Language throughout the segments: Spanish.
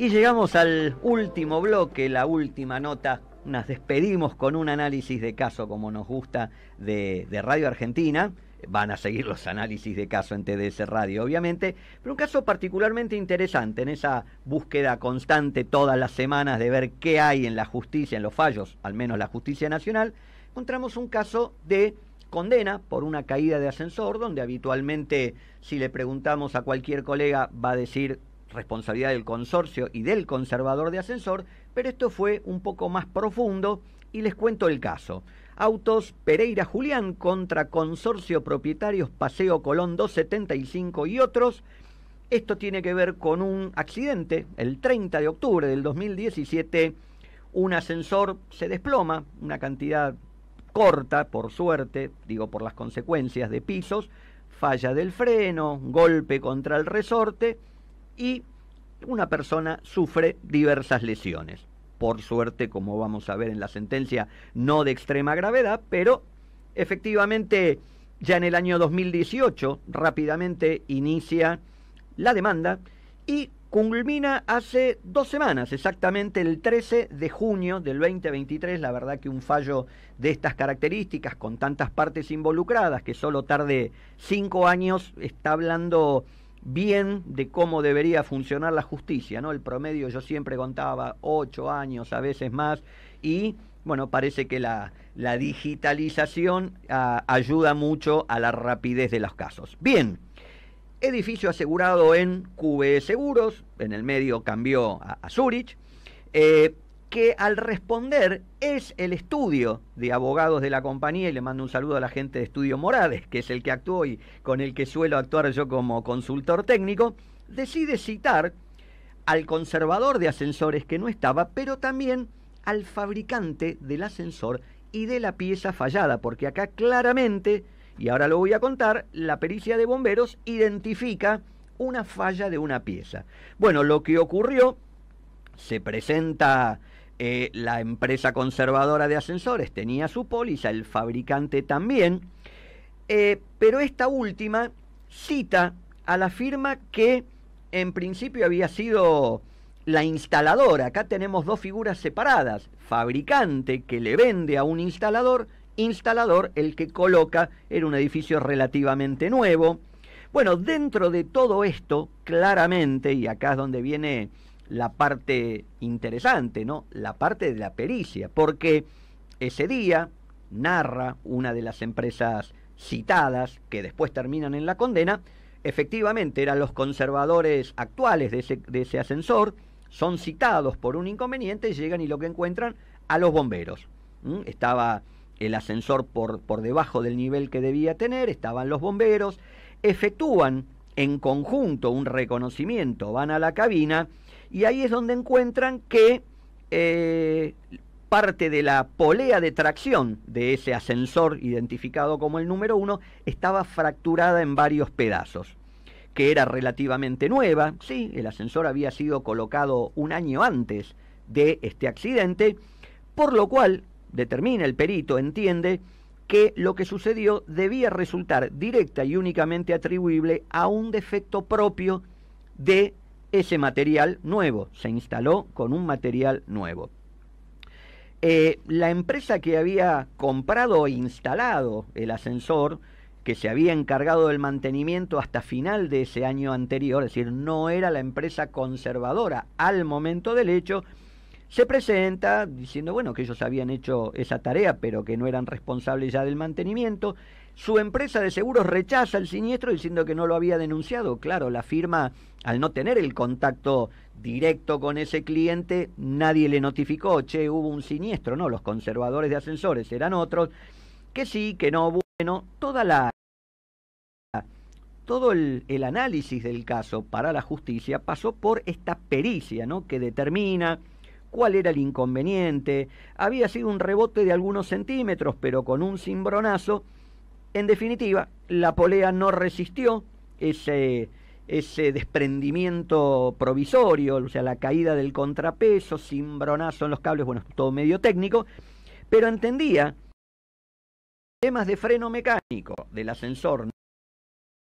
Y llegamos al último bloque, la última nota. Nos despedimos con un análisis de caso como nos gusta de, Radio Argentina. Van a seguir los análisis de caso en TDS Radio, obviamente, pero un caso particularmente interesante en esa búsqueda constante todas las semanas de ver qué hay en la justicia, en los fallos, al menos la justicia nacional. Encontramos un caso de condena por una caída de ascensor, donde habitualmente si le preguntamos a cualquier colega va a decir responsabilidad del consorcio y del conservador de ascensor, pero esto fue un poco más profundo y les cuento el caso. Autos Pereira Julián contra Consorcio Propietarios Paseo Colón 275 y otros. Esto tiene que ver con un accidente. El 30 de octubre del 2017, un ascensor se desploma, una cantidad corta, por suerte, digo por las consecuencias de pisos, falla del freno, golpe contra el resorte y una persona sufre diversas lesiones. Por suerte, como vamos a ver en la sentencia, no de extrema gravedad, pero efectivamente ya en el año 2018 rápidamente inicia la demanda y culmina hace dos semanas, exactamente el 13 de junio del 2023. La verdad que un fallo de estas características, con tantas partes involucradas, que solo tarde cinco años, está hablando bien de cómo debería funcionar la justicia, ¿no? El promedio yo siempre contaba ocho años, a veces más, y bueno, parece que la, la digitalización ah, ayuda mucho a la rapidez de los casos. Bien, edificio asegurado en QB Seguros, en el medio cambió a, Zurich. Eh, que al responder es el estudio de abogados de la compañía, y le mando un saludo a la gente de Estudio Morales, que es el que actuó y con el que suelo actuar yo como consultor técnico, decide citar al conservador de ascensores que no estaba, pero también al fabricante del ascensor y de la pieza fallada, porque acá claramente, y ahora lo voy a contar, la pericia de bomberos identifica una falla de una pieza. Bueno, lo que ocurrió, se presenta eh, la empresa conservadora de ascensores tenía su póliza, el fabricante también, eh, pero esta última cita a la firma que en principio había sido la instaladora. Acá tenemos dos figuras separadas, fabricante que le vende a un instalador, instalador el que coloca en un edificio relativamente nuevo. Bueno, dentro de todo esto, claramente, y acá es donde viene la parte interesante, ¿no? La parte de la pericia, porque ese día narra una de las empresas citadas que después terminan en la condena, efectivamente eran los conservadores actuales de ese, ascensor, son citados por un inconveniente, llegan y lo que encuentran a los bomberos. Estaba el ascensor por, por debajo del nivel que debía tener, estaban los bomberos, efectúan en conjunto un reconocimiento, van a la cabina y ahí es donde encuentran que eh, parte de la polea de tracción de ese ascensor identificado como el número uno estaba fracturada en varios pedazos, que era relativamente nueva, sí, el ascensor había sido colocado un año antes de este accidente, por lo cual determina el perito, entiende, que lo que sucedió debía resultar directa y únicamente atribuible a un defecto propio de ese material nuevo, se instaló con un material nuevo. Eh, la empresa que había comprado e instalado el ascensor, que se había encargado del mantenimiento hasta final de ese año anterior, es decir, no era la empresa conservadora al momento del hecho, se presenta diciendo, bueno, que ellos habían hecho esa tarea, pero que no eran responsables ya del mantenimiento. Su empresa de seguros rechaza el siniestro diciendo que no lo había denunciado. Claro, la firma, al no tener el contacto directo con ese cliente, nadie le notificó, che, hubo un siniestro, no, los conservadores de ascensores eran otros, que sí, que no, bueno, toda la todo el, el, análisis del caso para la justicia pasó por esta pericia, ¿no? Que determina cuál era el inconveniente, había sido un rebote de algunos centímetros, pero con un cimbronazo. En definitiva, la polea no resistió ese, desprendimiento provisorio, o sea, la caída del contrapeso, cimbronazo en los cables, bueno, todo medio técnico, pero entendía temas de freno mecánico del ascensor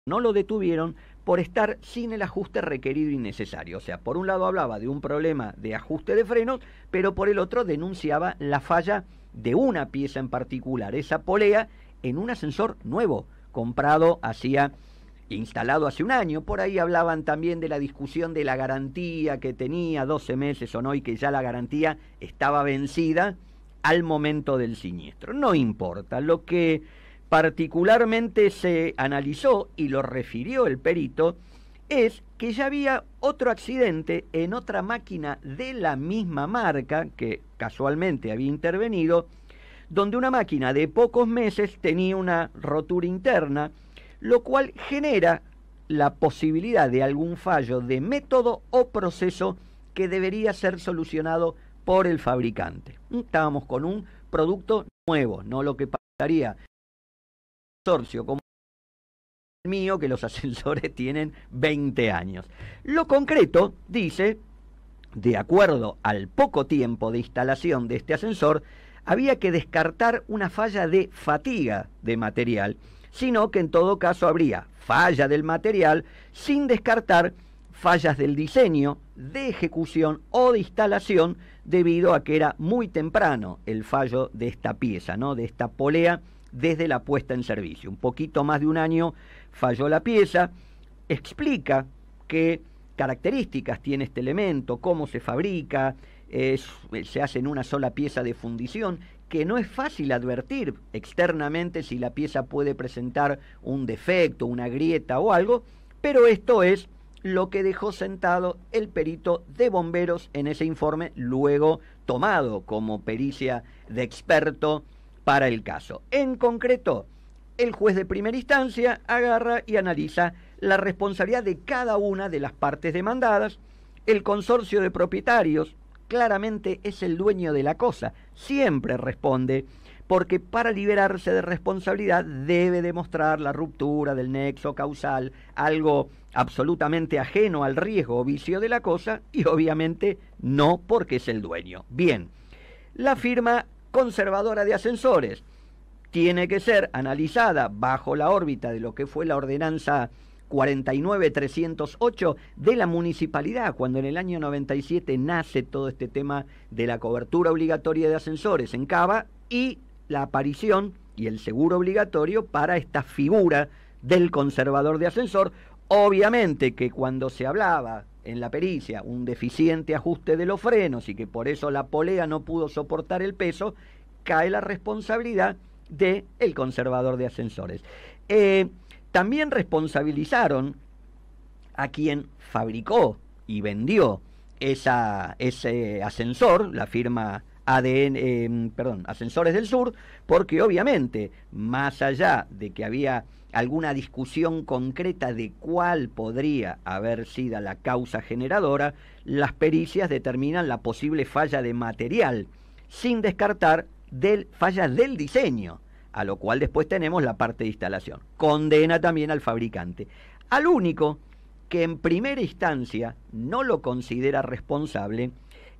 no lo detuvieron por estar sin el ajuste requerido y necesario. O sea, por un lado hablaba de un problema de ajuste de frenos, pero por el otro denunciaba la falla de una pieza en particular, esa polea, en un ascensor nuevo, comprado hacía instalado hace un año. Por ahí hablaban también de la discusión de la garantía que tenía 12 meses o no y que ya la garantía estaba vencida al momento del siniestro. No importa, lo que particularmente se analizó y lo refirió el perito es que ya había otro accidente en otra máquina de la misma marca que casualmente había intervenido, donde una máquina de pocos meses tenía una rotura interna, lo cual genera la posibilidad de algún fallo de método o proceso que debería ser solucionado por el fabricante. Estábamos con un producto nuevo, no lo que pasaría consorcio como el mío, que los ascensores tienen 20 años. Lo concreto dice, de acuerdo al poco tiempo de instalación de este ascensor, había que descartar una falla de fatiga de material sino que en todo caso habría falla del material sin descartar fallas del diseño, de ejecución o de instalación debido a que era muy temprano el fallo de esta pieza, ¿no? de esta polea desde la puesta en servicio. Un poquito más de un año falló la pieza, explica qué características tiene este elemento, cómo se fabrica, se hace en una sola pieza de fundición que no es fácil advertir externamente si la pieza puede presentar un defecto, una grieta o algo, pero esto es lo que dejó sentado el perito de bomberos en ese informe, luego tomado como pericia de experto para el caso. En concreto, el juez de primera instancia agarra y analiza la responsabilidad de cada una de las partes demandadas, el consorcio de propietarios, claramente es el dueño de la cosa, siempre responde, porque para liberarse de responsabilidad debe demostrar la ruptura del nexo causal, algo absolutamente ajeno al riesgo o vicio de la cosa, y obviamente no porque es el dueño. Bien, la firma conservadora de ascensores tiene que ser analizada bajo la órbita de lo que fue la ordenanza 49308 de la municipalidad, cuando en el año 97 nace todo este tema de la cobertura obligatoria de ascensores en Cava y la aparición y el seguro obligatorio para esta figura del conservador de ascensor. Obviamente que cuando se hablaba en la pericia un deficiente ajuste de los frenos y que por eso la polea no pudo soportar el peso, cae la responsabilidad del el conservador de ascensores. Eh, también responsabilizaron a quien fabricó y vendió esa, ese ascensor, la firma ADN, em, perdón, Ascensores del Sur, porque obviamente, más allá de que había alguna discusión concreta de cuál podría haber sido la causa generadora, las pericias determinan la posible falla de material, sin descartar del, falla del diseño a lo cual después tenemos la parte de instalación. Condena también al fabricante. Al único que en primera instancia no lo considera responsable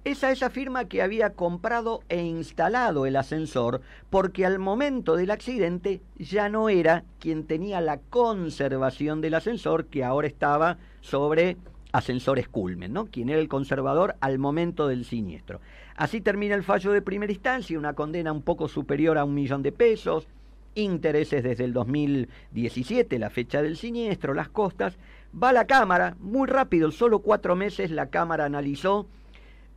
es a esa firma que había comprado e instalado el ascensor porque al momento del accidente ya no era quien tenía la conservación del ascensor que ahora estaba sobre ascensores Culmen, ¿no? Quien era el conservador al momento del siniestro. Así termina el fallo de primera instancia, una condena un poco superior a un millón de pesos, intereses desde el 2017, la fecha del siniestro, las costas. Va a la Cámara, muy rápido, solo cuatro meses la Cámara analizó,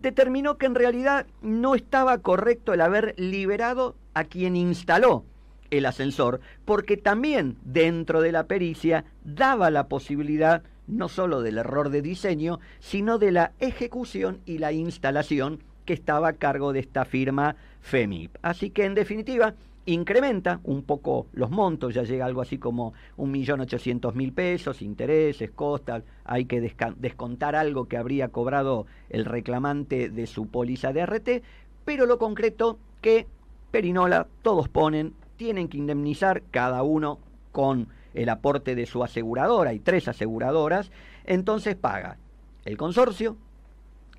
determinó que en realidad no estaba correcto el haber liberado a quien instaló el ascensor, porque también dentro de la pericia daba la posibilidad no solo del error de diseño, sino de la ejecución y la instalación que estaba a cargo de esta firma FEMIP. Así que en definitiva incrementa un poco los montos, ya llega algo así como un millón ochocientos mil pesos, intereses, costas, hay que descontar algo que habría cobrado el reclamante de su póliza de RT, pero lo concreto que Perinola todos ponen, tienen que indemnizar cada uno con el aporte de su aseguradora, hay tres aseguradoras, entonces paga el consorcio,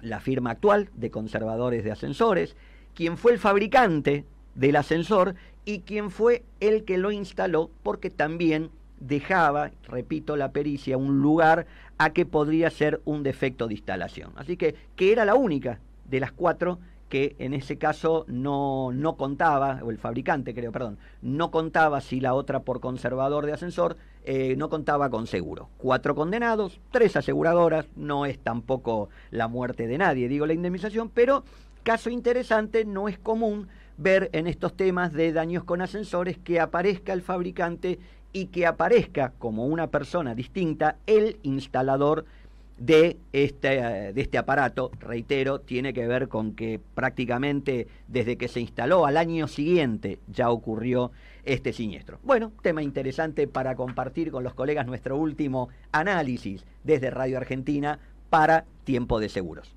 la firma actual de conservadores de ascensores, quien fue el fabricante del ascensor y quien fue el que lo instaló, porque también dejaba, repito, la pericia un lugar a que podría ser un defecto de instalación. Así que, que era la única de las cuatro que en ese caso no, no contaba, o el fabricante creo, perdón, no contaba si la otra por conservador de ascensor eh, no contaba con seguro. Cuatro condenados, tres aseguradoras, no es tampoco la muerte de nadie, digo la indemnización, pero caso interesante, no es común ver en estos temas de daños con ascensores que aparezca el fabricante y que aparezca como una persona distinta el instalador de este, de este aparato, reitero, tiene que ver con que prácticamente desde que se instaló al año siguiente ya ocurrió este siniestro. Bueno, tema interesante para compartir con los colegas nuestro último análisis desde Radio Argentina para Tiempo de Seguros.